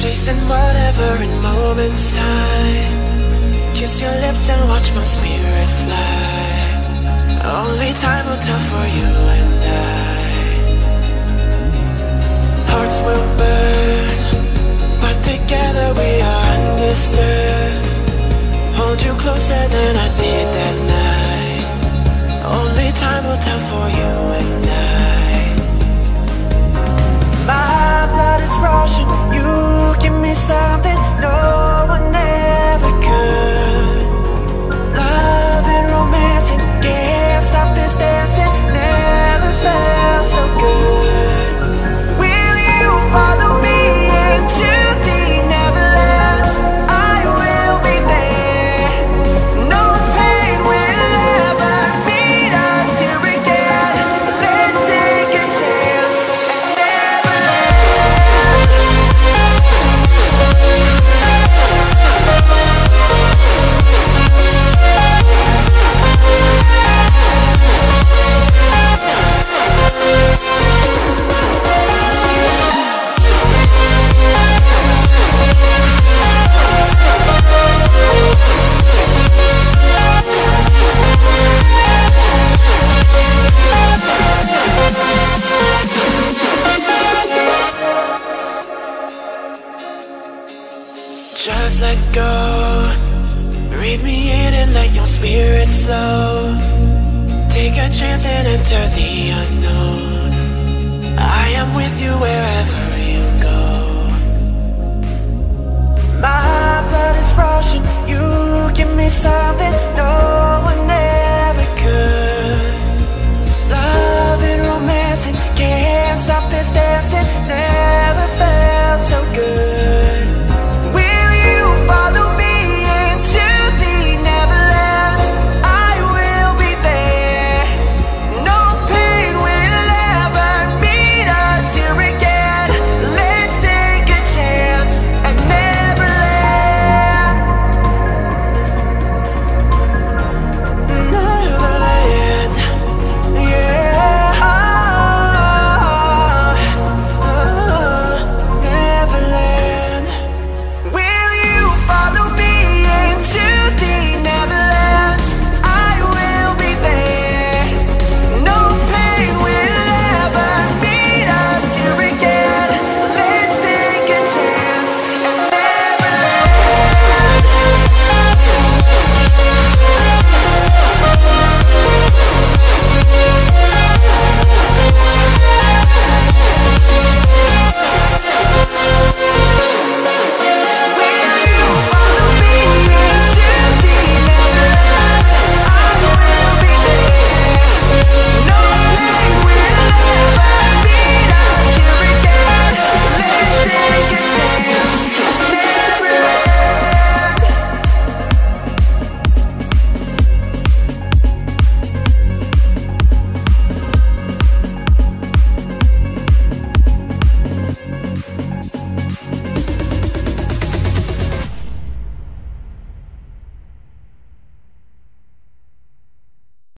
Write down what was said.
Chasing whatever in moments time. Kiss your lips and watch my spirit fly. Only time will tell for you something Just let go. Breathe me in and let your spirit flow. Take a chance and enter the unknown. I am with you wherever